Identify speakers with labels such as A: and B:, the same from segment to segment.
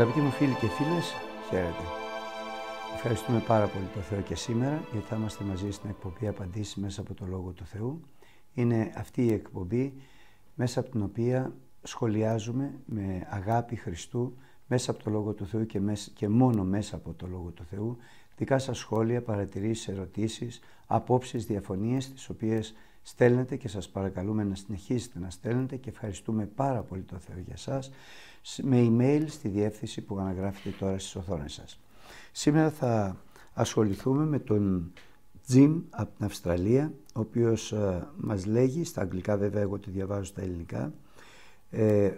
A: Αγαπητοί μου φίλοι και φίλες, χαίρετε. Ευχαριστούμε πάρα πολύ το Θεό και σήμερα γιατί θα είμαστε μαζί στην εκπομπή απαντήσεις μέσα από το Λόγο του Θεού. Είναι αυτή η εκπομπή μέσα από την οποία σχολιάζουμε με αγάπη Χριστού μέσα από το Λόγο του Θεού και, μέσα, και μόνο μέσα από το Λόγο του Θεού δικά σας σχόλια, παρατηρήσεις, ερωτήσεις, απόψεις, διαφωνίες τις οποίες στέλνετε και σας παρακαλούμε να συνεχίσετε να στέλνετε και ευχαριστούμε πάρα πολύ το Θεό για σας με email στη διεύθυνση που αναγράφετε τώρα στις οθόνες σας. Σήμερα θα ασχοληθούμε με τον Jim από την Αυστραλία, ο οποίος ε, μας λέγει, στα αγγλικά βέβαια εγώ το διαβάζω στα ελληνικά, ε,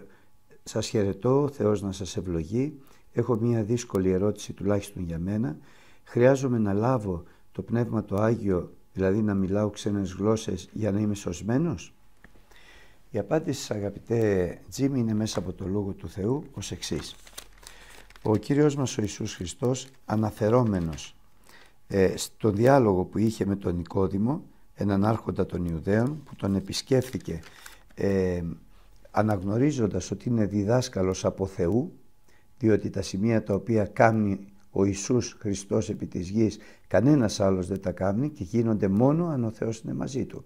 A: σας χαιρετώ, ο Θεός να σας ευλογεί, έχω μία δύσκολη ερώτηση τουλάχιστον για μένα, χρειάζομαι να λάβω το Πνεύμα το Άγιο, δηλαδή να μιλάω ξένες γλώσσες για να είμαι σωσμένος. Η απάντηση αγαπητέ Τζίμι είναι μέσα από το Λόγο του Θεού ως εξής. Ο Κύριος μας ο Ιησούς Χριστός αναφερόμενος ε, στον διάλογο που είχε με τον Νικόδημο, έναν άρχοντα των Ιουδαίων που τον επισκέφθηκε ε, αναγνωρίζοντας ότι είναι διδάσκαλος από Θεού διότι τα σημεία τα οποία κάνει ο Ιησούς Χριστός επί της γης κανένας άλλος δεν τα κάνει και γίνονται μόνο αν ο Θεός είναι μαζί του.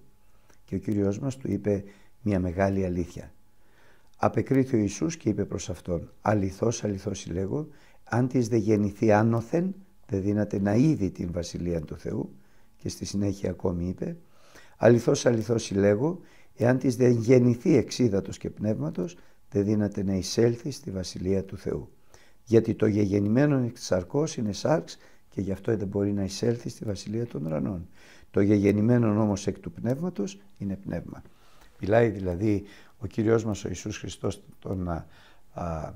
A: Και ο Κύριος μας του είπε μια μεγάλη αλήθεια. Απεκρίθη ο Ιησούς και είπε προς αυτόν «Αληθώς, αληθώς λέγω, αν της δε γεννηθεί άνωθεν, δεν δύναται να είδει την Βασιλεία του Θεού» και στη συνέχεια ακόμη είπε «Αληθώς, αληθώς λέγω, εάν της δεν γεννηθεί εξίδατος και πνεύματος, δεν δύναται να εισέλθει στη Βασιλεία του Θεού. Γιατί το γεγεννημένο εκ της σαρκός είναι σάρξ και γι' αυτό δεν μπορεί να εισέλθει στη Βασιλεία των ουρανών. Το γεγεννημένο όμως εκ του πνεύματος είναι πνεύμα. Μιλάει δηλαδή ο Κύριος μας ο Ιησούς Χριστός τον α,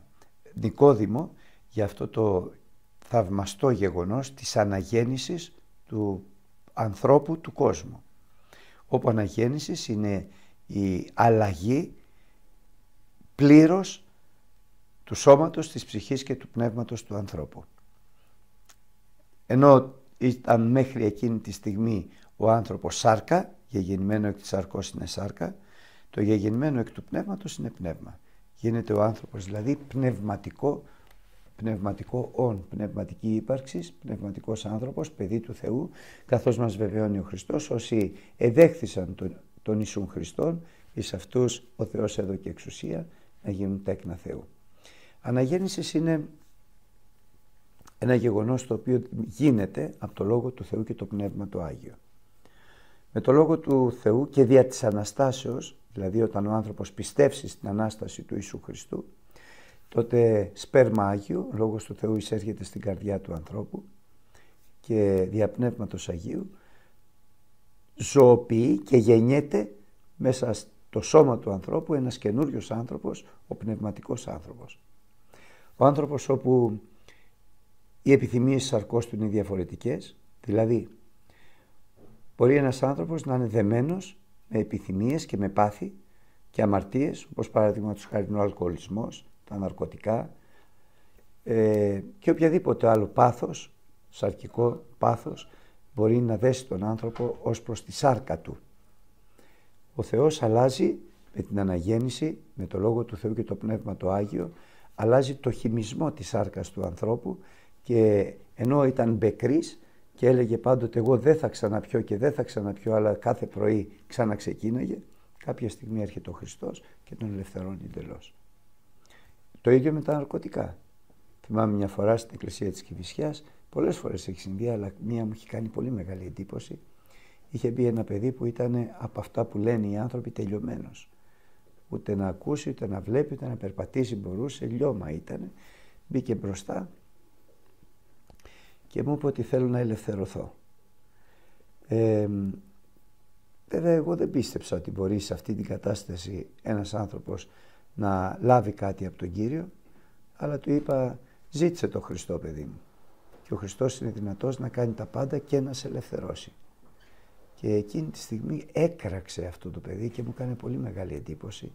A: Νικόδημο για αυτό το θαυμαστό γεγονός της αναγέννησης του ανθρώπου του κόσμου. Όπου αναγέννησης είναι η αλλαγή πλήρως του σώματος, της ψυχής και του πνεύματος του ανθρώπου. Ενώ ήταν μέχρι εκείνη τη στιγμή ο άνθρωπος σάρκα, γεννημένο εκ της σαρκός είναι σάρκα, το γεγενμένο εκ του πνεύματος είναι πνεύμα. Γίνεται ο άνθρωπος δηλαδή πνευματικό, πνευματικό όν, πνευματική ύπαρξης, πνευματικός άνθρωπος, παιδί του Θεού, καθώς μας βεβαιώνει ο Χριστός, όσοι εδέχθησαν τον, τον Ιησούν Χριστόν, εις αυτούς ο Θεός έδωκε εξουσία να γίνουν τέκνα Θεού. Αναγέννησης είναι ένα γεγονός το οποίο γίνεται από το Λόγο του Θεού και το Πνεύμα του Άγιο. Με το Λόγο του Θεού και δια της Αναστάσεως δηλαδή όταν ο άνθρωπος πιστεύσει στην Ανάσταση του Ιησού Χριστού, τότε σπέρμα Άγιο, λόγος του Θεού εισέρχεται στην καρδιά του ανθρώπου και διαπνεύματος Αγίου ζωοποιεί και γεννιέται μέσα στο σώμα του ανθρώπου ένας καινούριος άνθρωπος, ο πνευματικός άνθρωπος. Ο άνθρωπος όπου οι επιθυμίες σαρκός του είναι διαφορετικές, δηλαδή μπορεί ένας άνθρωπος να είναι δεμένος με επιθυμίες και με πάθη και αμαρτίες, όπως παράδειγμα τους χάρη ο αλκοολισμός, τα ναρκωτικά ε, και οποιαδήποτε άλλο πάθος, σαρκικό πάθος, μπορεί να δέσει τον άνθρωπο ως προς τη σάρκα του. Ο Θεός αλλάζει με την αναγέννηση, με το Λόγο του Θεού και το Πνεύμα το Άγιο, αλλάζει το χυμισμό της σάρκας του ανθρώπου και ενώ ήταν μπεκρής και έλεγε πάντοτε εγώ δεν θα ξαναπιώ και δεν θα ξαναπιώ αλλά κάθε πρωί ξαναξεκίναγε κάποια στιγμή έρχεται ο Χριστός και τον ελευθερώνει εντελώς. Το ίδιο με τα ναρκωτικά. Θυμάμαι μια φορά στην εκκλησία της Κηφισιάς, πολλές φορές έχει συμβεί αλλά μία μου έχει κάνει πολύ μεγάλη εντύπωση. Είχε μπει ένα παιδί που ήταν από αυτά που λένε οι άνθρωποι τελειωμένος. Ούτε να ακούσει, ούτε να βλέπει, ούτε να περπατήσει μπορούσε, λιώμα ήταν. Μπήκε μπροστά και μου είπε ότι θέλω να ελευθερωθώ. Ε, βέβαια εγώ δεν πίστεψα ότι μπορεί σε αυτή την κατάσταση ένας άνθρωπος να λάβει κάτι από τον Κύριο, αλλά του είπα ζήτησε το Χριστό παιδί μου. Και ο Χριστός είναι δυνατός να κάνει τα πάντα και να σε ελευθερώσει. Και εκείνη τη στιγμή έκραξε αυτό το παιδί και μου έκανε πολύ μεγάλη εντύπωση.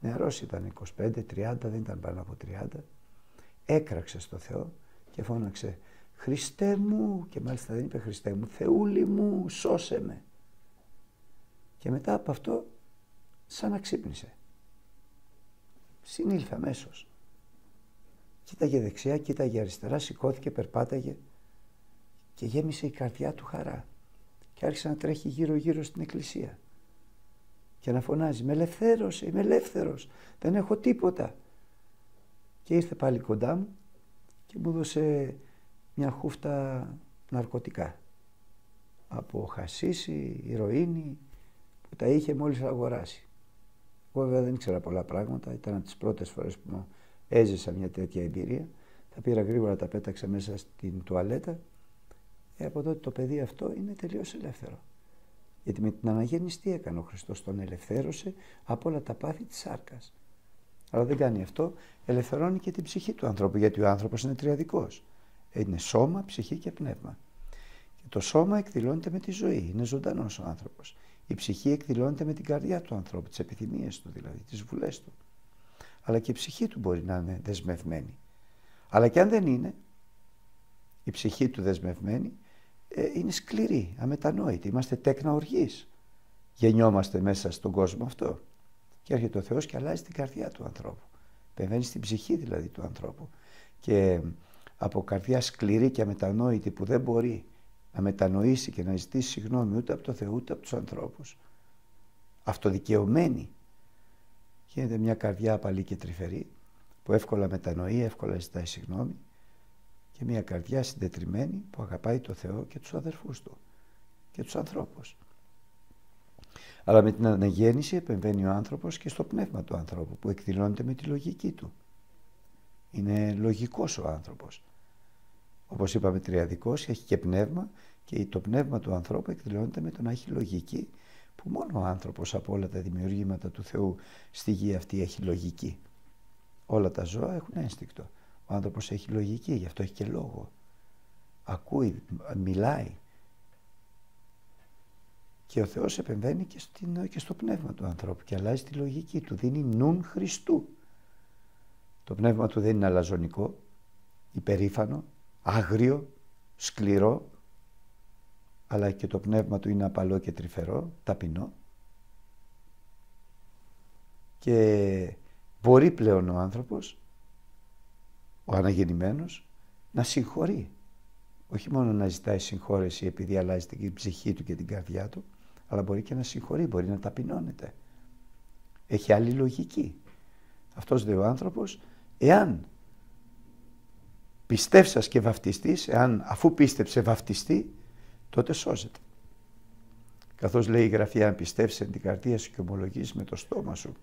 A: Νεαρός ήταν 25, 30, δεν ήταν πάνω από 30. Έκραξε στο Θεό και φώναξε «Χριστέ μου» και μάλιστα δεν είπε «Χριστέ μου», «Θεούλη μου, σώσε με». Και μετά από αυτό σαν να ξύπνησε. Συνήλθε αμέσως. Κοίταγε δεξιά, κοίταγε αριστερά, σηκώθηκε, περπάταγε και γέμισε η καρδιά του χαρά και άρχισε να τρέχει γύρω γύρω στην εκκλησία και να φωνάζει «Με ελευθέρωσε, είμαι ελεύθερος, δεν έχω τίποτα». Και ήρθε πάλι κοντά μου και μου έδωσε μια χούφτα ναρκωτικά από χασίσι, ηρωίνη που τα είχε μόλις αγοράσει. Εγώ βέβαια δεν ήξερα πολλά πράγματα, ήταν από τις πρώτες φορές που έζησα μια τέτοια εμπειρία. Τα πήρα γρήγορα, τα πέταξα μέσα στην τουαλέτα ε, από τότε το παιδί αυτό είναι τελείως ελεύθερο. Γιατί με την αναγέννηση τι έκανε ο Χριστός, τον ελευθέρωσε από όλα τα πάθη της σάρκας. Αλλά δεν κάνει αυτό, ελευθερώνει και την ψυχή του ανθρώπου, γιατί ο άνθρωπος είναι τριαδικός. Είναι σώμα, ψυχή και πνεύμα. Και το σώμα εκδηλώνεται με τη ζωή, είναι ζωντανός ο άνθρωπος. Η ψυχή εκδηλώνεται με την καρδιά του ανθρώπου, τις επιθυμίες του δηλαδή, τις βουλές του. Αλλά και η ψυχή του μπορεί να είναι δεσμευμένη. Αλλά και αν δεν είναι, η ψυχή του δεσμευμένη, ε, είναι σκληρή, αμετανόητη. Είμαστε τέκνα οργής. Γεννιόμαστε μέσα στον κόσμο αυτό. Και έρχεται ο Θεός και αλλάζει την καρδιά του ανθρώπου. Πεμβαίνει στην ψυχή δηλαδή του ανθρώπου. Και από καρδιά σκληρή και αμετανόητη που δεν μπορεί να μετανοήσει και να ζητήσει συγγνώμη ούτε από το Θεό ούτε από τους ανθρώπους. Αυτοδικαιωμένη. Γίνεται μια καρδιά απαλή και τρυφερή που εύκολα μετανοεί, εύκολα ζητάει συγγνώμη και μια καρδιά συντετριμένη που αγαπάει το Θεό και τους αδερφούς του και τους ανθρώπους. Αλλά με την αναγέννηση επεμβαίνει ο άνθρωπος και στο πνεύμα του ανθρώπου που εκδηλώνεται με τη λογική του. Είναι λογικός ο άνθρωπος. Όπως είπαμε τριαδικός, έχει και πνεύμα και το πνεύμα του ανθρώπου εκδηλώνεται με το να έχει λογική που μόνο ο άνθρωπος από όλα τα δημιουργήματα του Θεού στη γη αυτή έχει λογική. Όλα τα ζώα έχουν ένστικτο. Ο άνθρωπος έχει λογική, γι' αυτό έχει και λόγο. Ακούει, μιλάει. Και ο Θεός επεμβαίνει και, στην, και στο πνεύμα του ανθρώπου και αλλάζει τη λογική του. Δίνει νουν Χριστού. Το πνεύμα του δεν είναι αλαζονικό, υπερήφανο, άγριο, σκληρό, αλλά και το πνεύμα του είναι απαλό και τρυφερό, ταπεινό. Και μπορεί πλέον ο άνθρωπος ο αναγεννημένος να συγχωρεί. Όχι μόνο να ζητάει συγχώρεση επειδή αλλάζει την ψυχή του και την καρδιά του, αλλά μπορεί και να συγχωρεί, μπορεί να ταπεινώνεται. Έχει άλλη λογική. Αυτός δε ο άνθρωπος, εάν πιστεύσας και βαφτιστείς, εάν αφού πίστεψε βαφτιστεί, τότε σώζεται. Καθώς λέει η Γραφή, αν πιστεύσεις την καρδία σου και ομολογείς με το στόμα σου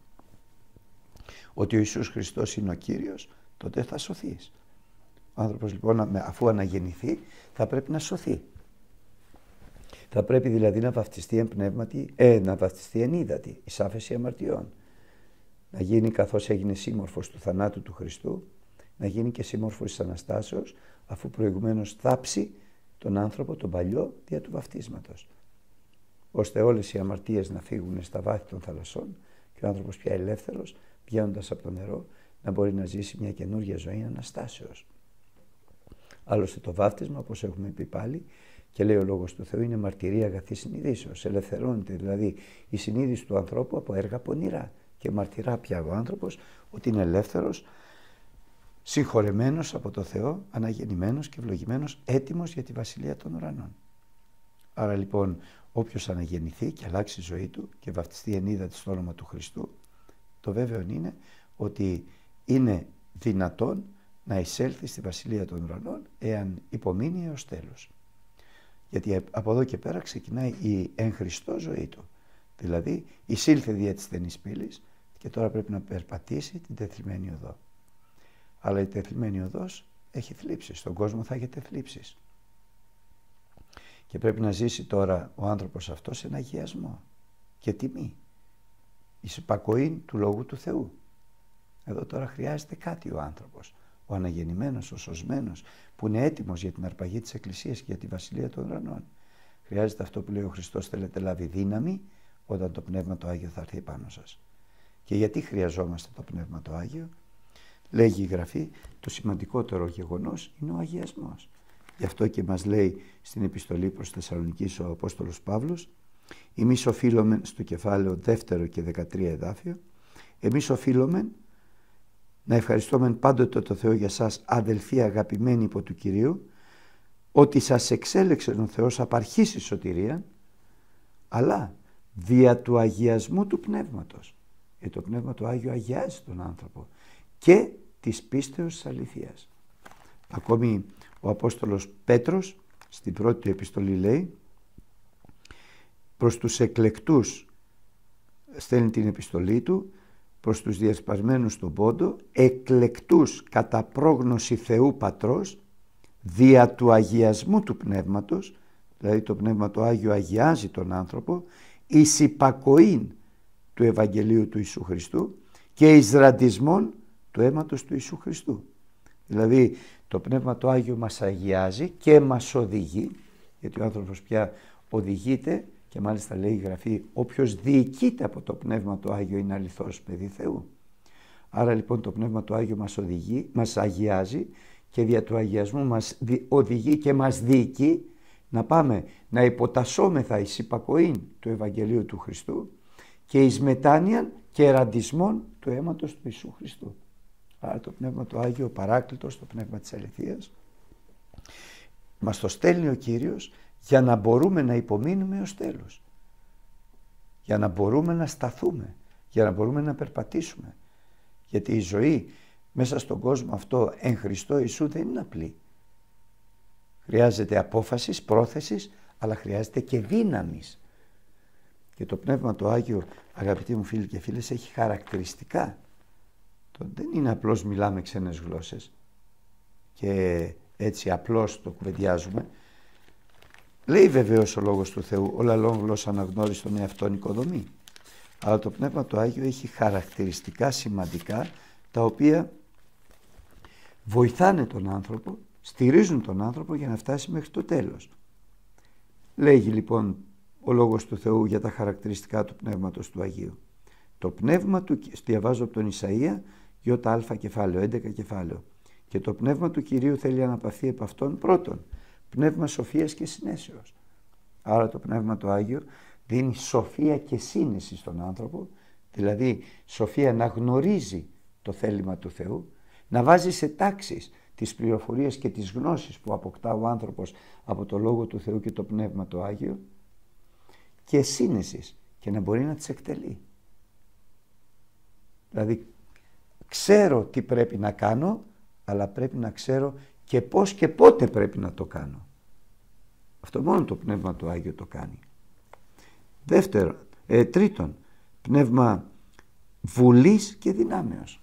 A: ότι ο Ιησούς Χριστός είναι ο Κύριος, τότε θα σωθείς. Ο άνθρωπος λοιπόν αφού αναγεννηθεί θα πρέπει να σωθεί. Θα πρέπει δηλαδή να βαφτιστεί εν πνεύματι, ε, να βαφτιστεί εν ύδατη, η σάφεση αμαρτιών. Να γίνει καθώς έγινε σύμμορφος του θανάτου του Χριστού, να γίνει και σύμμορφος της Αναστάσεως, αφού προηγουμένως θάψει τον άνθρωπο, τον παλιό, δια του βαφτίσματος. Ώστε όλες οι αμαρτίες να φύγουν στα βάθη των θαλασσών και ο άνθρωπος πια ελεύθερος, βγαίνοντας από το νερό, να μπορεί να ζήσει μια καινούργια ζωή αναστάσεως. Άλλωστε το βάφτισμα, όπως έχουμε πει πάλι, και λέει ο Λόγος του Θεού, είναι μαρτυρία αγαθής συνειδήσεως. Ελευθερώνεται δηλαδή η συνείδηση του ανθρώπου από έργα πονηρά και μαρτυρά πια ο άνθρωπος ότι είναι ελεύθερος, συγχωρεμένος από το Θεό, αναγεννημένος και ευλογημένος, έτοιμος για τη Βασιλεία των Ουρανών. Άρα λοιπόν όποιος αναγεννηθεί και αλλάξει η ζωή του και βαφτιστεί εν είδα στο όνομα του Χριστού, το βέβαιο είναι ότι είναι δυνατόν να εισέλθει στη Βασιλεία των Ουρανών εάν υπομείνει έως τέλος. Γιατί από εδώ και πέρα ξεκινάει η εν Χριστώ ζωή του. Δηλαδή εισήλθε δια της στενής πύλης και τώρα πρέπει να περπατήσει την τεθλιμένη οδό. Αλλά η τεθλιμένη οδός έχει θλίψεις. Στον κόσμο θα έχετε θλίψεις. Και πρέπει να ζήσει τώρα ο άνθρωπος αυτός σε ένα αγιασμό και τιμή. Η συμπακοή του Λόγου του Θεού. Εδώ τώρα χρειάζεται κάτι ο άνθρωπος. Ο αναγεννημένος, ο σωσμένος, που είναι έτοιμος για την αρπαγή της Εκκλησίας και για τη Βασιλεία των Ουρανών. Χρειάζεται αυτό που λέει ο Χριστός, θέλετε λάβει δύναμη όταν το Πνεύμα το Άγιο θα έρθει πάνω σας. Και γιατί χρειαζόμαστε το Πνεύμα το Άγιο, λέγει η Γραφή, το σημαντικότερο γεγονός είναι ο αγιασμός. Γι' αυτό και μας λέει στην επιστολή προς Θεσσαλονικής ο Απόστολος Παύλος, εμείς οφείλουμε στο κεφάλαιο δεύτερο και 13 εδάφιο, εμείς οφείλουμε να ευχαριστούμε πάντοτε το Θεό για σας αδελφοί αγαπημένοι υπό του Κυρίου, ότι σας εξέλεξε ο Θεός απαρχίσει σωτηρία, αλλά δια του αγιασμού του Πνεύματος. Γιατί το Πνεύμα του Άγιο αγιάζει τον άνθρωπο και της πίστεως της αληθείας. Ακόμη ο Απόστολος Πέτρος στην πρώτη επιστολή λέει προς τους εκλεκτούς στέλνει την επιστολή του προς τους διασπασμένους στον πόντο εκλεκτούς κατά πρόγνωση Θεού Πατρός δια του αγιασμού του Πνεύματος δηλαδή το Πνεύμα το Άγιο αγιάζει τον άνθρωπο εις υπακοήν του Ευαγγελίου του Ιησού Χριστού και εις ραντισμόν του αίματος του Ιησού Χριστού. Δηλαδή το Πνεύμα το Άγιο μας αγιάζει και μας οδηγεί, γιατί ο άνθρωπος πια οδηγείται και μάλιστα λέει η Γραφή όποιος διοικείται από το Πνεύμα το Άγιο είναι αληθώς παιδί Θεού. Άρα λοιπόν το Πνεύμα το Άγιο μας οδηγεί, μας αγιάζει και δια του αγιασμού μας οδηγεί και μας διοικεί να πάμε να υποτασσόμεθα εις υπακοήν του Ευαγγελίου του Χριστού και εις μετάνοιαν και εραντισμόν του αίματος του Ιησού Χριστού. Άρα το Πνεύμα του Άγιο, ο Παράκλητος, το Πνεύμα της Αληθείας, μας το στέλνει ο Κύριος για να μπορούμε να υπομείνουμε ως τέλος. Για να μπορούμε να σταθούμε, για να μπορούμε να περπατήσουμε. Γιατί η ζωή μέσα στον κόσμο αυτό εν Χριστώ Ιησού δεν είναι απλή. Χρειάζεται απόφασης, πρόθεσης, αλλά χρειάζεται και δύναμης. Και το Πνεύμα του Άγιο, αγαπητοί μου φίλοι και φίλες, έχει χαρακτηριστικά. Το δεν είναι απλώς μιλάμε ξένες γλώσσες και έτσι απλώς το κουβεντιάζουμε. Λέει βεβαίως ο Λόγος του Θεού, ο λαλόν γλώσσα αναγνώριση τον εαυτόν οικοδομή. Αλλά το Πνεύμα του Άγιο έχει χαρακτηριστικά σημαντικά τα οποία βοηθάνε τον άνθρωπο, στηρίζουν τον άνθρωπο για να φτάσει μέχρι το τέλος. Λέγει λοιπόν ο Λόγος του Θεού για τα χαρακτηριστικά του Πνεύματος του Αγίου. Το Πνεύμα του, διαβάζω από τον Ισαΐα, ΙΑ κεφάλαιο, 11 κεφάλαιο. Και το Πνεύμα του Κυρίου θέλει να αναπαθεί από αυτόν πρώτον. Πνεύμα σοφίας και συνέσεως. Άρα το Πνεύμα του Άγιο δίνει σοφία και σύνεση στον άνθρωπο, δηλαδή σοφία να γνωρίζει το θέλημα του Θεού, να βάζει σε τάξεις τις πληροφορίες και τις γνώσεις που αποκτά ο άνθρωπος από το Λόγο του Θεού και το Πνεύμα του Άγιο και σύνεσης και να μπορεί να τις εκτελεί. Δηλαδή ξέρω τι πρέπει να κάνω αλλά πρέπει να ξέρω και πώς και πότε πρέπει να το κάνω. Αυτό μόνο το Πνεύμα του Άγιο το κάνει. Δεύτερον, ε, τρίτον, πνεύμα βουλής και δυνάμεως.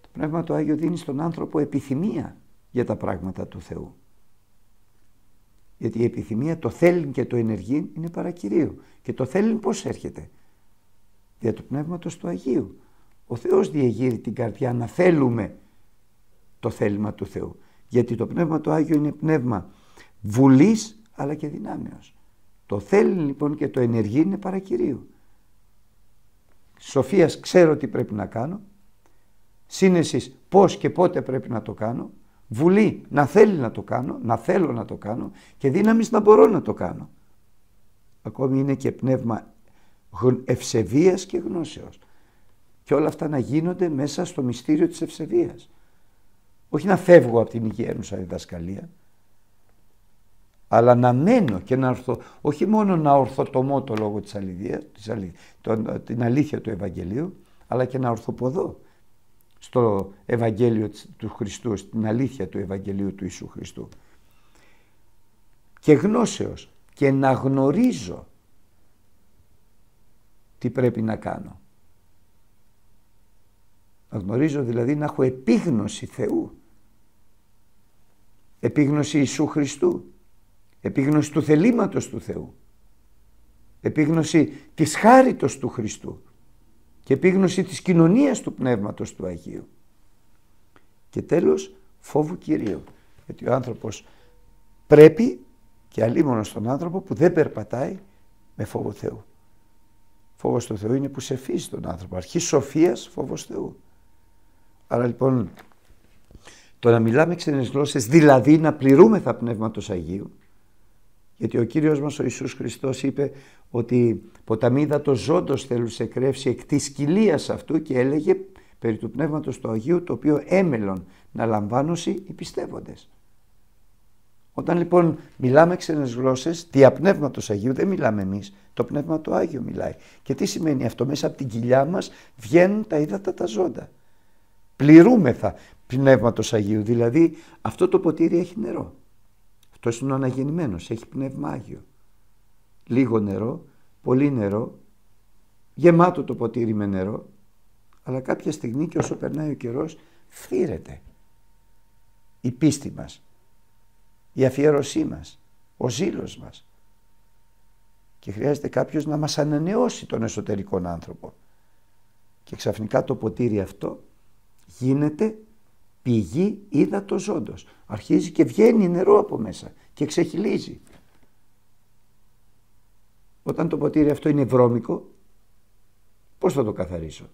A: Το Πνεύμα του Άγιο δίνει στον άνθρωπο επιθυμία για τα πράγματα του Θεού. Γιατί η επιθυμία, το θέλει και το ενεργεί είναι παρακυρίου. Και το θέλει πώς έρχεται; Δια του Πνεύματος του Αγίου. Ο Θεός διεγείρει την καρδιά να θέλουμε το θέλημα του Θεού. Γιατί το Πνεύμα του Άγιο είναι πνεύμα βουλής αλλά και δυνάμεως. Το θέλει λοιπόν και το ενεργεί είναι παρακυρίου. Σοφίας ξέρω τι πρέπει να κάνω. Σύνεσης πώς και πότε πρέπει να το κάνω βουλή να θέλει να το κάνω, να θέλω να το κάνω και δύναμης να μπορώ να το κάνω. Ακόμη είναι και πνεύμα ευσεβίας και γνώσεως. Και όλα αυτά να γίνονται μέσα στο μυστήριο της ευσεβίας. Όχι να φεύγω από την υγιένουσα διδασκαλία, αλλά να μένω και να ορθω, όχι μόνο να ορθοτομώ το λόγο της αληθείας, της την αλήθεια του Ευαγγελίου, αλλά και να ορθοποδώ στο Ευαγγέλιο του Χριστού, στην αλήθεια του Ευαγγελίου του Ιησού Χριστού. Και γνώσεως και να γνωρίζω τι πρέπει να κάνω. Να γνωρίζω δηλαδή να έχω επίγνωση Θεού. Επίγνωση Ιησού Χριστού. Επίγνωση του θελήματος του Θεού. Επίγνωση της χάριτος του Χριστού. Και επίγνωση της κοινωνίας του Πνεύματος του Αγίου. Και τέλος φόβου Κυρίου. Γιατί ο άνθρωπος πρέπει και αλίμονος στον άνθρωπο που δεν περπατάει με φόβο Θεού. Φόβος του Θεού είναι που σε φύζει τον άνθρωπο. Αρχής σοφίας, φόβος Θεού. Άρα λοιπόν το να μιλάμε ξένες γλώσσες, δηλαδή να πληρούμεθα Πνεύματος Αγίου, γιατί ο Κύριος μας ο Ιησούς Χριστός είπε ότι ποταμίδα το ζώντος θέλουσε κρεύσει εκ της κοιλίας αυτού και έλεγε περί του Πνεύματος του Αγίου το οποίο έμελον να λαμβάνωσι οι πιστεύοντες. Όταν λοιπόν μιλάμε ξένες γλώσσες, δια Πνεύματος Αγίου δεν μιλάμε εμείς, το Πνεύμα του Άγιο μιλάει. Και τι σημαίνει αυτό, μέσα από την κοιλιά μας βγαίνουν τα ύδατα τα ζώντα. Πληρούμεθα Πνεύματος Αγίου, δηλαδή αυτό το ποτήρι έχει νερό. Αυτό είναι ο αναγεννημένος, έχει Πνεύμα Άγιο. Λίγο νερό, πολύ νερό, γεμάτο το ποτήρι με νερό, αλλά κάποια στιγμή και όσο περνάει ο καιρός φθήρεται η πίστη μας, η αφιέρωσή μας, ο ζήλος μας. Και χρειάζεται κάποιος να μας ανανεώσει τον εσωτερικό άνθρωπο. Και ξαφνικά το ποτήρι αυτό γίνεται πηγή ύδατο ζώντος. Αρχίζει και βγαίνει νερό από μέσα και ξεχυλίζει. Όταν το ποτήρι αυτό είναι βρώμικο, πώς θα το καθαρίσω;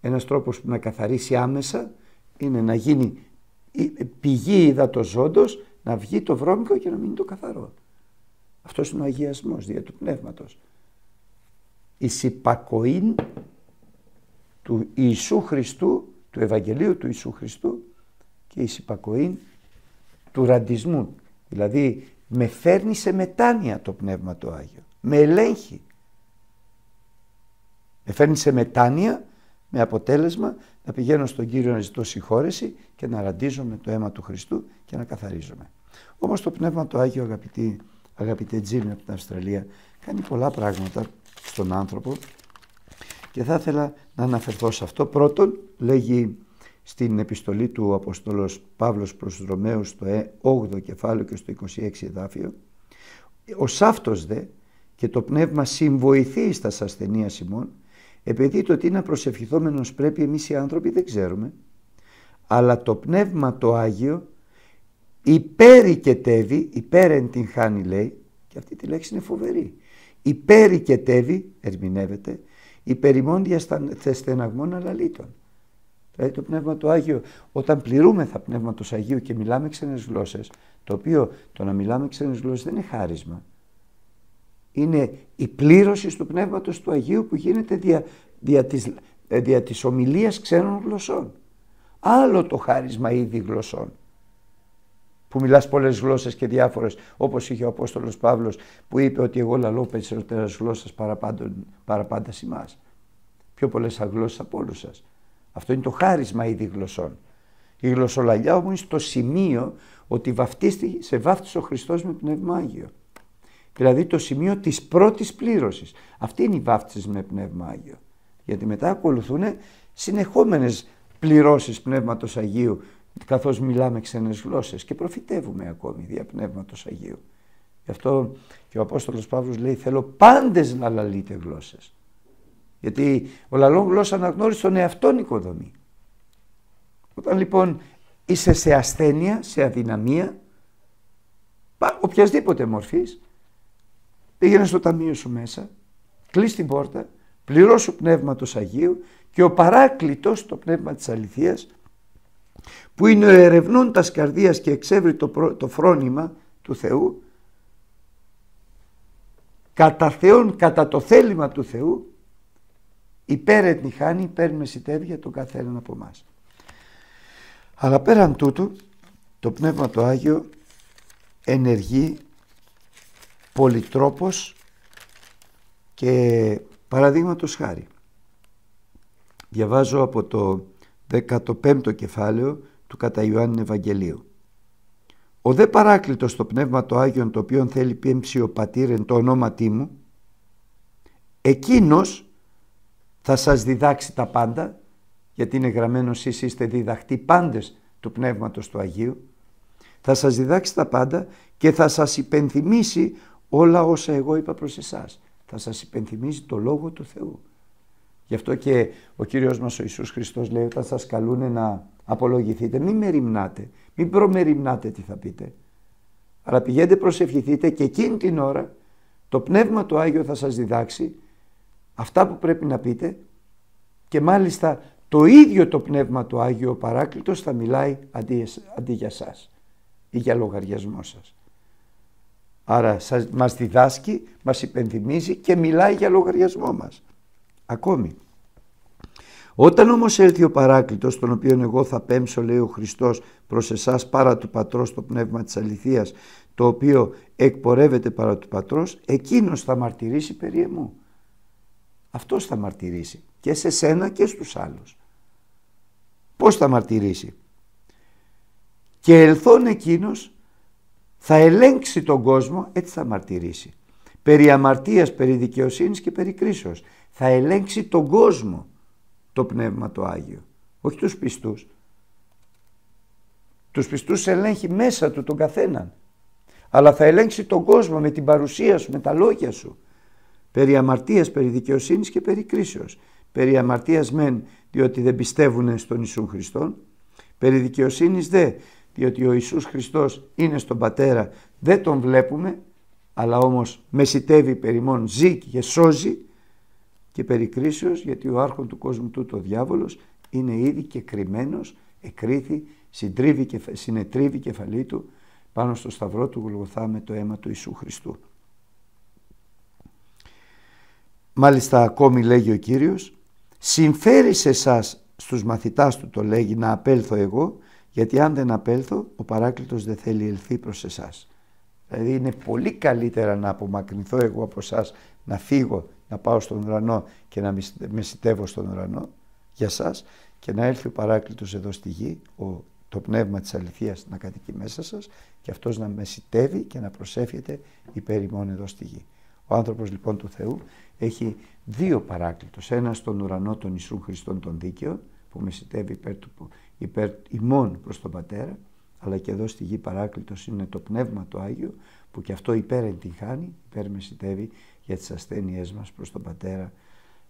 A: Ένας τρόπος που να καθαρίσει άμεσα είναι να γίνει πηγή υδατοζώντος, να βγει το βρώμικο και να μείνει το καθαρό. Αυτός είναι ο αγιασμός δια του πνεύματος. Η συμπακοήν του Ιησού Χριστού, του Ευαγγελίου του Ιησού Χριστού και η συμπακοήν του ραντισμού. Δηλαδή με φέρνει σε μετάνοια το Πνεύμα το Άγιο. Με ελέγχει. Με φέρνει σε μετάνοια με αποτέλεσμα να πηγαίνω στον Κύριο να ζητώ συγχώρεση και να ραντίζομαι το αίμα του Χριστού και να καθαρίζομαι. Όμως το Πνεύμα το Άγιο αγαπητή, αγαπητέ Τζίμι από την Αυστραλία κάνει πολλά πράγματα στον άνθρωπο και θα ήθελα να αναφερθώ σε αυτό. Πρώτον λέγει στην επιστολή του Αποστόλος Παύλος προς τους Ρωμαίους στο 8ο κεφάλαιο και στο 26 εδάφιο ο Σάφτος δε και το πνεύμα συμβοηθεί στα ασθενεία Σιμών επειδή το τι να προσευχηθόμενος πρέπει εμείς οι άνθρωποι δεν ξέρουμε. Αλλά το Πνεύμα το Άγιο υπερικετεύει, υπέρεν την χάνει λέει, και αυτή τη λέξη είναι φοβερή. Υπερικετεύει, ερμηνεύεται, υπερημόντια στεναγμών αλαλήτων. Δηλαδή το Πνεύμα το Άγιο, όταν πληρούμεθα Πνεύματος Αγίου και μιλάμε ξένες γλώσσες, το οποίο το να μιλάμε ξένες γλώσσες δεν είναι χάρισμα, είναι η πλήρωση του Πνεύματος του Αγίου που γίνεται δια, δια, της, ε, δια της ομιλίας ξένων γλωσσών. Άλλο το χάρισμα ήδη γλωσσών που μιλάς πολλές γλώσσες και διάφορες όπως είχε ο Απόστολος Παύλος που είπε ότι εγώ λαλώ περισσότερες γλώσσες παραπάντα σημάς. Πιο πολλές γλώσσες από όλους σας. Αυτό είναι το χάρισμα ήδη γλωσσών. Η γλωσσολαλιά όμως είναι στο σημείο ότι βαφτίστη, σε βάφτισε ο Χριστός με Πνεύμα Άγιο. Δηλαδή το σημείο της πρώτης πλήρωσης. Αυτή είναι η βάφτιση με Πνεύμα Άγιο. Γιατί μετά ακολουθούν συνεχόμενες πληρώσεις Πνεύματος Αγίου καθώς μιλάμε ξένες γλώσσες και προφητεύουμε ακόμη δια Πνεύματος Αγίου. Γι' αυτό και ο Απόστολος Παύλος λέει θέλω πάντες να λαλείτε γλώσσες. Γιατί ο λαλόν γλώσσα αναγνώρισε τον εαυτόν οικοδομή. Όταν λοιπόν είσαι σε ασθένεια, σε αδυναμία, οποιασδήποτε μορφής, πήγαινε στο ταμείο σου μέσα, κλείς την πόρτα, πληρώσου πνεύματος Αγίου και ο παράκλητος, το πνεύμα της αληθείας, που είναι ο ερευνών τα καρδίας και εξεύρει το, το φρόνημα του Θεού, κατά Θεόν, κατά το θέλημα του Θεού, υπέρ ετνιχάνει, υπέρ μεσητεύει για τον καθέναν από εμάς. Αλλά πέραν τούτου, το Πνεύμα το Άγιο ενεργεί πολυτρόπος και παραδείγματος χάρη. Διαβάζω από το 15ο κεφάλαιο του κατά Ιωάννη Ευαγγελίου. Ο δε παράκλητος το Πνεύμα το Άγιον το οποίο θέλει πέμψει ο πατήρ εν το ονόματί μου, εκείνος θα σας διδάξει τα πάντα, γιατί είναι γραμμένος εσείς είστε διδαχτοί πάντες του Πνεύματος του Αγίου, θα σας διδάξει τα πάντα και θα σας υπενθυμίσει όλα όσα εγώ είπα προς εσάς. Θα σας υπενθυμίσει το Λόγο του Θεού. Γι' αυτό και ο Κύριος μας ο Ιησούς Χριστός λέει όταν σας καλούν να απολογηθείτε μην μεριμνάτε, μην προμεριμνάτε τι θα πείτε. Αλλά πηγαίνετε προσευχηθείτε και εκείνη την ώρα το Πνεύμα του Άγιο θα σας διδάξει αυτά που πρέπει να πείτε και μάλιστα το ίδιο το Πνεύμα του Άγιο ο Παράκλητος θα μιλάει αντί, αντί για σας ή για λογαριασμό σας. Άρα σας, μας διδάσκει, μας υπενθυμίζει και μιλάει για λογαριασμό μας. Ακόμη. Όταν όμως έρθει ο Παράκλητος, τον οποίο εγώ θα πέμψω, λέει ο Χριστός, προς εσάς πάρα του Πατρός το Πνεύμα της Αληθείας, το οποίο εκπορεύεται παρά του Πατρός, εκείνος θα μαρτυρήσει περί εμού. Αυτός θα μαρτυρήσει και σε σένα και στους άλλους. Πώς θα μαρτυρήσει; Και ελθόν εκείνος θα ελέγξει τον κόσμο, έτσι θα μαρτυρήσει. Περί αμαρτίας, περί δικαιοσύνης και περί κρίσεως. Θα ελέγξει τον κόσμο το Πνεύμα το Άγιο. Όχι τους πιστούς. Τους πιστούς ελέγχει μέσα του τον καθέναν. Αλλά θα ελέγξει τον κόσμο με την παρουσία σου, με τα λόγια σου. Περί αμαρτίας, περί δικαιοσύνης και περί κρίσεως. Περί αμαρτίας μεν, διότι δεν πιστεύουν στον Ιησού Χριστόν. Περί δικαιοσύνης δε, διότι ο Ιησούς Χριστός είναι στον Πατέρα, δεν τον βλέπουμε, αλλά όμως μεσητεύει περί μόν, ζει και σώζει και περί κρίσεως, γιατί ο άρχον του κόσμου του ο διάβολος είναι ήδη και κρυμμένος, εκρήθη, συντρίβει και, συνετρίβει κεφαλή του πάνω στο σταυρό του Γολγοθά με το αίμα του Ιησού Χριστού. Μάλιστα ακόμη λέγει ο Κύριος, συμφέρει σε εσάς στους μαθητάς του το λέγει να απέλθω εγώ γιατί αν δεν απέλθω, ο παράκλητος δεν θέλει ελθεί προς εσάς. Δηλαδή είναι πολύ καλύτερα να απομακρυνθώ εγώ από εσάς, να φύγω, να πάω στον ουρανό και να μεσητεύω στον ουρανό για σας και να έρθει ο παράκλητος εδώ στη γη, ο, το πνεύμα της αληθείας να κατοικεί μέσα σας και αυτός να μεσητεύει και να προσέφεται υπέρ ημών εδώ στη γη. Ο άνθρωπος λοιπόν του Θεού έχει δύο παράκλητος. Ένα στον ουρανό των Ιησού Χριστών των δίκαιων που μεσητεύει υπέρ του, υπέρ ημών προς τον Πατέρα αλλά και εδώ στη γη παράκλητος είναι το Πνεύμα το Άγιο που και αυτό υπέρ εντυχάνει, υπέρ μεσητεύει για τις ασθένειές μας προς τον Πατέρα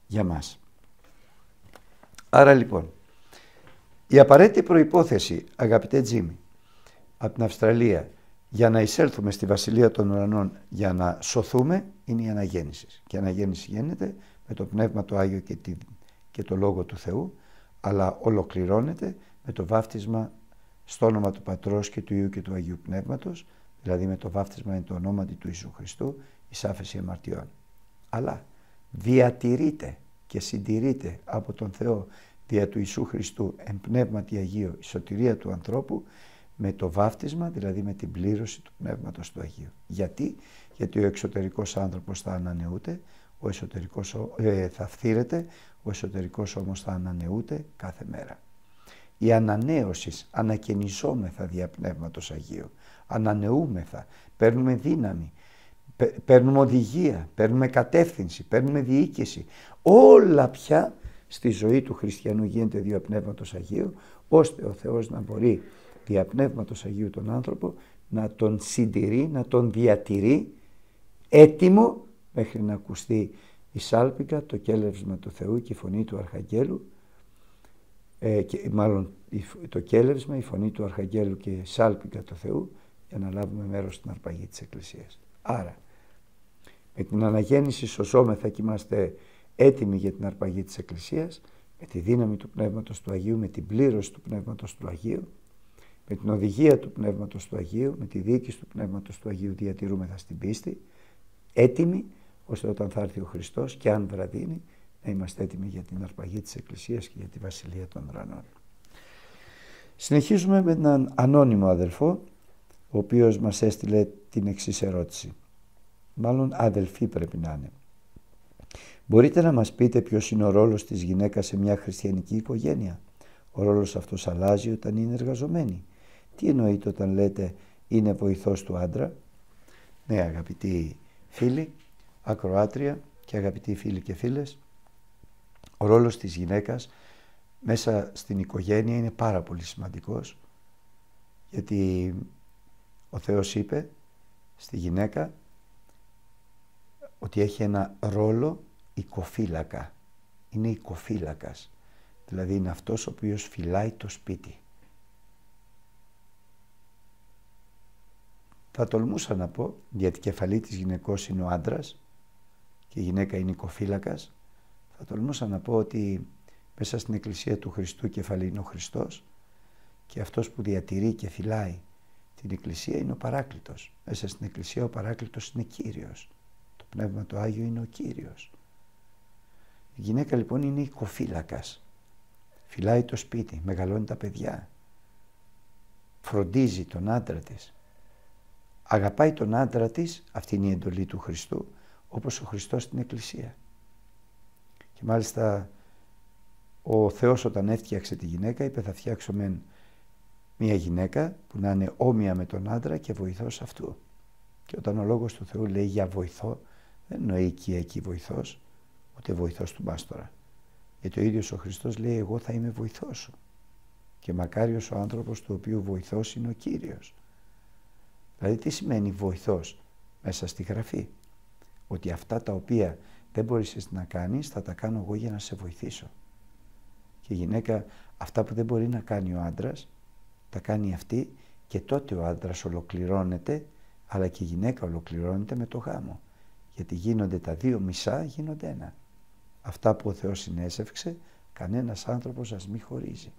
A: για μας. Άρα λοιπόν, η απαραίτητη προϋπόθεση, αγαπητέ Τζίμι, από την Αυστραλία για να εισέλθουμε στη Βασιλεία των Ουρανών για να σωθούμε είναι η αναγέννησης. Και η αναγέννηση γίνεται με το Πνεύμα το Άγιο και, και το Λόγο του Θεού αλλά ολοκληρώνεται με το βάφτισμα στο όνομα του Πατρός και του Υιού και του Αγίου Πνεύματος, δηλαδή με το βάφτισμα εν το ονόματι του Ιησού Χριστού, η άφεση αμαρτιών. Αλλά διατηρείται και συντηρείται από τον Θεό δια του Ιησού Χριστού εν πνεύματι Αγίου η σωτηρία του ανθρώπου με το βάφτισμα, δηλαδή με την πλήρωση του Πνεύματος του Αγίου. Γιατί, Γιατί ο εξωτερικός άνθρωπος θα ανανεούται, ο εσωτερικός ε, θα φθήρεται, ο εσωτερικός όμως θα ανανεούται κάθε μέρα. Η ανανέωση ανακαινιζόμεθα δια Πνεύματος Αγίου. Ανανεούμεθα, παίρνουμε δύναμη, παίρνουμε οδηγία, παίρνουμε κατεύθυνση, παίρνουμε διοίκηση. Όλα πια στη ζωή του χριστιανού γίνεται δια Πνεύματος Αγίου, ώστε ο Θεός να μπορεί δια Πνεύματος Αγίου τον άνθρωπο να τον συντηρεί, να τον διατηρεί έτοιμο μέχρι να ακουστεί η σάλπικα, το κέλευσμα του Θεού και η φωνή του Αρχαγγέλου ε, και, μάλλον το κέλευσμα, η φωνή του Αρχαγγέλου και η σάλπικα του Θεού για να λάβουμε μέρος στην αρπαγή της Εκκλησίας. Άρα, με την αναγέννηση σωσόμεθα και είμαστε έτοιμοι για την αρπαγή της Εκκλησίας, με τη δύναμη του Πνεύματος του Αγίου, με την πλήρωση του Πνεύματος του Αγίου, με την οδηγία του Πνεύματος του Αγίου, με τη διοίκηση του Πνεύματος του Αγίου διατηρούμεθα στην πίστη, έτοιμοι ώστε όταν θα έρθει ο Χριστός και αν βραδύνει να είμαστε έτοιμοι για την αρπαγή της Εκκλησίας και για τη Βασιλεία των Ουρανών. Συνεχίζουμε με έναν ανώνυμο αδελφό, ο οποίος μας έστειλε την εξής ερώτηση. Μάλλον αδελφή πρέπει να είναι. Μπορείτε να μας πείτε ποιος είναι ο ρόλος της γυναίκας σε μια χριστιανική οικογένεια; Ο ρόλος αυτός αλλάζει όταν είναι εργαζομένη. Τι εννοείται όταν λέτε είναι βοηθός του άντρα. Ναι αγαπητοί φίλοι, ακροάτρια και αγαπητοί φίλοι και φίλες, Ο ρόλος της γυναίκας μέσα στην οικογένεια είναι πάρα πολύ σημαντικός γιατί ο Θεός είπε στη γυναίκα ότι έχει ένα ρόλο οικοφύλακα. Είναι οικοφύλακας. Δηλαδή είναι αυτός ο οποίος φυλάει το σπίτι. Θα τολμούσα να πω, γιατί κεφαλή της γυναικός είναι ο άντρας και η γυναίκα είναι οικοφύλακας, θα τολμούσα να πω ότι μέσα στην Εκκλησία του Χριστού κεφαλή είναι ο Χριστός και αυτός που διατηρεί και φυλάει την Εκκλησία είναι ο Παράκλητος. Μέσα στην Εκκλησία ο Παράκλητος είναι Κύριος. Το Πνεύμα το Άγιο είναι ο Κύριος. Η γυναίκα λοιπόν είναι οικοφύλακας. Φυλάει το σπίτι, μεγαλώνει τα παιδιά. Φροντίζει τον άντρα της. Αγαπάει τον άντρα της, αυτή είναι η εντολή του Χριστού, όπως ο Χριστός στην Εκκλησία. Και μάλιστα ο Θεός όταν έφτιαξε τη γυναίκα είπε θα φτιάξω μεν μια γυναίκα που να είναι όμοια με τον άντρα και βοηθός αυτού. Και όταν ο Λόγος του Θεού λέει για βοηθό, δεν εννοεί εκεί βοηθός, ούτε βοηθός του μάστορα. Γιατί ο ίδιος ο Χριστός λέει εγώ θα είμαι βοηθός σου. Και μακάριος ο άνθρωπος του οποίου βοηθός είναι ο Κύριος. Δηλαδή τι σημαίνει βοηθός μέσα στη Γραφή; Ότι αυτά τα οποία δεν μπορείς να κάνεις θα τα κάνω εγώ για να σε βοηθήσω. Και η γυναίκα αυτά που δεν μπορεί να κάνει ο άντρας τα κάνει αυτή και τότε ο άντρας ολοκληρώνεται αλλά και η γυναίκα ολοκληρώνεται με το γάμο. Γιατί γίνονται τα δύο μισά, γίνονται ένα. Αυτά που ο Θεός συνέσευξε, κανένας άνθρωπος ας μη χωρίζει.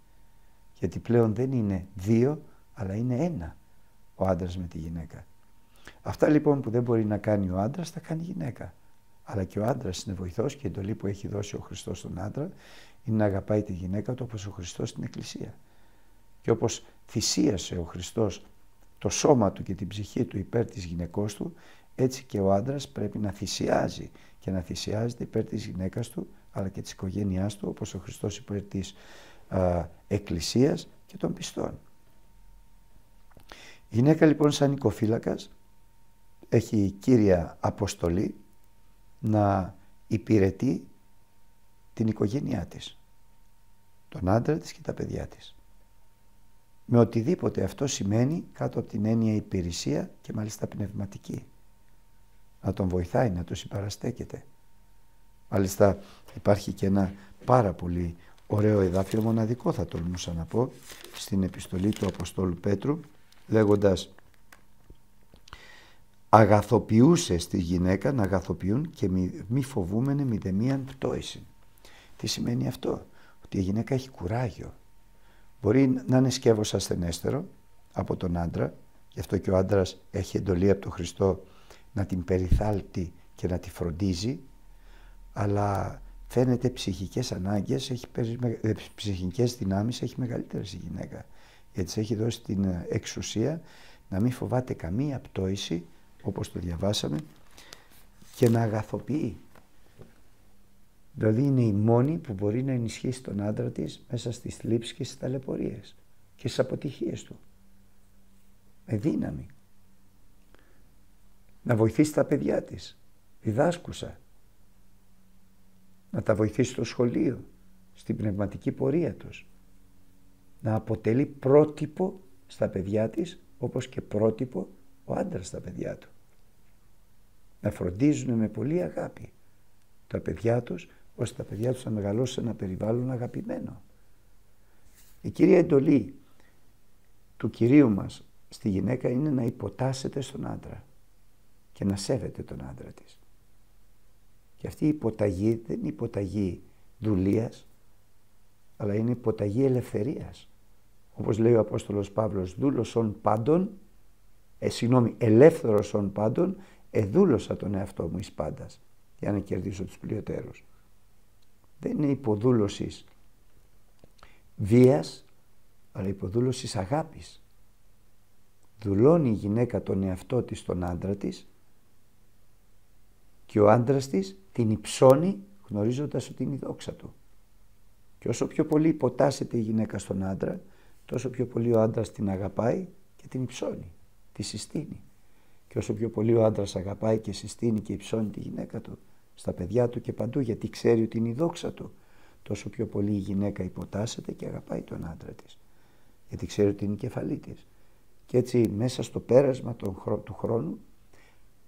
A: Γιατί πλέον δεν είναι δύο, αλλά είναι ένα ο άντρας με τη γυναίκα. Αυτά λοιπόν που δεν μπορεί να κάνει ο άντρας, τα κάνει η γυναίκα. Αλλά και ο άντρας είναι βοηθός και η εντολή που έχει δώσει ο Χριστός στον άντρα είναι να αγαπάει τη γυναίκα του όπως ο Χριστός στην Εκκλησία. Και όπως θυσίασε ο Χριστός το σώμα του και την ψυχή του υπέρ της γυναικός του, έτσι και ο άντρας πρέπει να θυσιάζει και να θυσιάζεται υπέρ της γυναίκας του, αλλά και της οικογένειάς του, όπως ο Χριστός υπέρ της α, Εκκλησίας και των πιστών. Η γυναίκα λοιπόν σαν οικοφύλακας έχει κύρια αποστολή να υπηρετεί την οικογένειά της, τον άντρα της και τα παιδιά της με οτιδήποτε αυτό σημαίνει κάτω από την έννοια υπηρεσία και μάλιστα πνευματική. Να τον βοηθάει, να του συμπαραστέκεται. Μάλιστα υπάρχει και ένα πάρα πολύ ωραίο εδάφιο, μοναδικό θα τολμούσα να πω, στην επιστολή του Αποστόλου Πέτρου, λέγοντας αγαθοποιούσε στη γυναίκα να αγαθοποιούν και μη, μη φοβούμενε μηδεμίαν πτώηση. Τι σημαίνει αυτό, ότι η γυναίκα έχει κουράγιο, Μπορεί να είναι σκεύος ασθενέστερο από τον άντρα, γι' αυτό και ο άντρας έχει εντολή από τον Χριστό να την περιθάλπτει και να τη φροντίζει, αλλά φαίνεται ψυχικές ανάγκες, έχει, ε, ψυχικές δυνάμεις έχει μεγαλύτερες η γυναίκα. Γιατί της έχει δώσει την ε, εξουσία να μην φοβάται καμία πτώηση, όπως το διαβάσαμε, και να αγαθοποιεί Δηλαδή είναι η μόνη που μπορεί να ενισχύσει τον άντρα της μέσα στις θλίψεις και στις ταλαιπωρίες και στις αποτυχίες του. Με δύναμη. Να βοηθήσει τα παιδιά της, διδάσκουσα. Να τα βοηθήσει στο σχολείο, στην πνευματική πορεία τους. Να αποτελεί πρότυπο στα παιδιά της, όπως και πρότυπο ο άντρας στα παιδιά του. Να φροντίζουν με πολύ αγάπη τα παιδιά τους ώστε τα παιδιά τους να μεγαλώσουν σε ένα περιβάλλον αγαπημένο. Η κυρία εντολή του Κυρίου μας στη γυναίκα είναι να υποτάσσεται στον άντρα και να σέβεται τον άντρα της. Και αυτή η υποταγή δεν είναι υποταγή δουλείας, αλλά είναι υποταγή ελευθερίας. Όπως λέει ο Απόστολος Παύλος, δούλωσον πάντων, ε, συγγνώμη, ελεύθερος πάντων, εδούλωσα τον εαυτό μου εις πάντας, για να κερδίσω τους πλειοτέρους δεν είναι υποδούλωσης βίας, αλλά υποδούλωσης αγάπης. Δουλώνει η γυναίκα τον εαυτό της στον άντρα της και ο άντρας της την υψώνει γνωρίζοντας ότι είναι η δόξα του. Και όσο πιο πολύ υποτάσσεται η γυναίκα στον άντρα, τόσο πιο πολύ ο άντρας την αγαπάει και την υψώνει, τη συστήνει. Και όσο πιο πολύ ο άντρας αγαπάει και συστήνει και υψώνει τη γυναίκα του, στα παιδιά του και παντού γιατί ξέρει ότι είναι η δόξα του. τόσο πιο πολύ η γυναίκα υποτάσσεται και αγαπάει τον άντρα της. Γιατί ξέρει ότι είναι η κεφαλή της. Και έτσι μέσα στο πέρασμα του χρόνου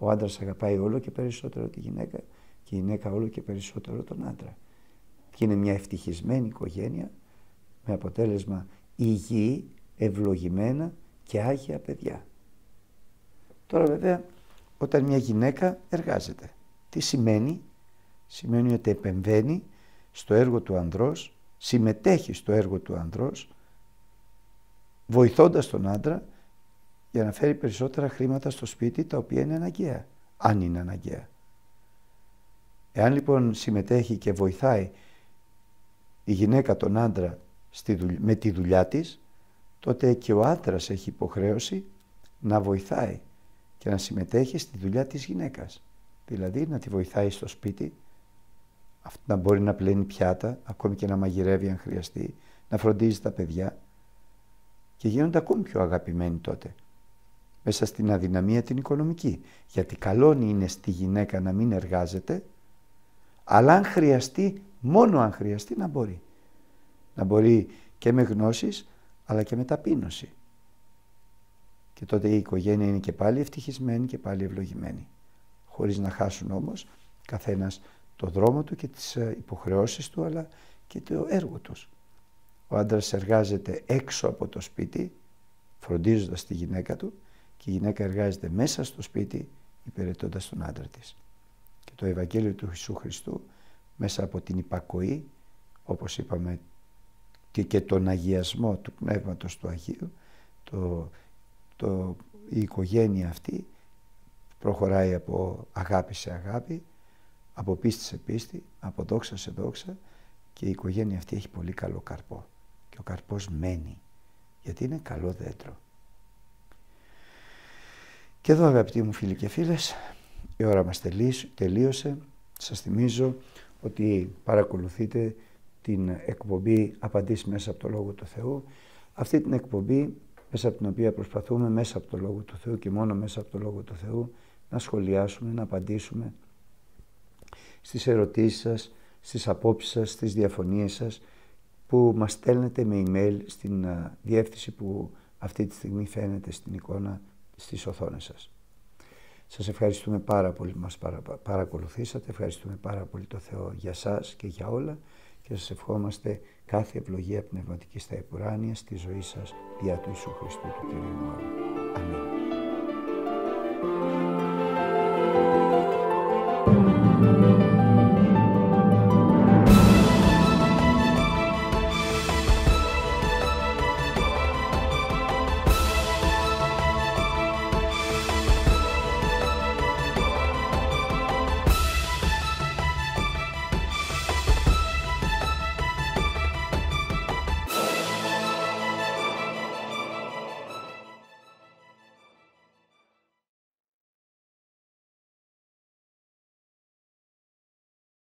A: ο άντρας αγαπάει όλο και περισσότερο τη γυναίκα και η γυναίκα όλο και περισσότερο τον άντρα. Και είναι μια ευτυχισμένη οικογένεια με αποτέλεσμα υγιή, ευλογημένα και άγια παιδιά. Τώρα βέβαια όταν μια γυναίκα εργάζεται. Τι σημαίνει; Σημαίνει ότι επεμβαίνει στο έργο του ανδρός, συμμετέχει στο έργο του ανδρός, βοηθώντας τον άντρα για να φέρει περισσότερα χρήματα στο σπίτι τα οποία είναι αναγκαία, αν είναι αναγκαία. Εάν λοιπόν συμμετέχει και βοηθάει η γυναίκα τον άντρα με τη δουλειά της, τότε και ο άντρας έχει υποχρέωση να βοηθάει και να συμμετέχει στη δουλειά της γυναίκας. Δηλαδή να τη βοηθάει στο σπίτι, να μπορεί να πλένει πιάτα, ακόμη και να μαγειρεύει αν χρειαστεί, να φροντίζει τα παιδιά και γίνονται ακόμη πιο αγαπημένοι τότε μέσα στην αδυναμία την οικονομική. Γιατί καλό είναι στη γυναίκα να μην εργάζεται, αλλά αν χρειαστεί, μόνο αν χρειαστεί να μπορεί. Να μπορεί και με γνώσεις, αλλά και με ταπείνωση. Και τότε η οικογένεια είναι και πάλι ευτυχισμένη και πάλι ευλογημένη. Χωρίς να χάσουν όμως καθένας το δρόμο του και τις ε, υποχρεώσεις του, αλλά και το έργο τους. Ο άντρας εργάζεται έξω από το σπίτι, φροντίζοντας τη γυναίκα του, και η γυναίκα εργάζεται μέσα στο σπίτι υπηρετώντας τον άντρα της. Και το Ευαγγέλιο του Ιησού Χριστού μέσα από την υπακοή, όπως είπαμε και, και τον αγιασμό του Πνεύματος του Αγίου, το, το, η οικογένεια αυτή προχωράει από αγάπη σε αγάπη, από πίστη σε πίστη, από δόξα σε δόξα και η οικογένεια αυτή έχει πολύ καλό καρπό. Και ο καρπός μένει, γιατί είναι καλό δέντρο. Και εδώ αγαπητοί μου φίλοι και φίλες, η ώρα μας τελείωσε. Σας θυμίζω ότι παρακολουθείτε την εκπομπή «Απαντήσεις μέσα από το Λόγο του Θεού». Αυτή την εκπομπή μέσα από την οποία προσπαθούμε μέσα από το Λόγο του Θεού και μόνο μέσα από το Λόγο του Θεού να σχολιάσουμε, να απαντήσουμε στις ερωτήσεις σας, στις απόψεις σας, στις διαφωνίες σας που μας στέλνετε με email στην διεύθυνση που αυτή τη στιγμή φαίνεται στην εικόνα στις οθόνες σας. Σας ευχαριστούμε πάρα πολύ που μας παρακολουθήσατε, ευχαριστούμε πάρα πολύ το Θεό για σας και για όλα και σας ευχόμαστε κάθε ευλογία πνευματική στα επουράνια στη ζωή σας δια του Ιησού Χριστού του Κυρίου Αμήν.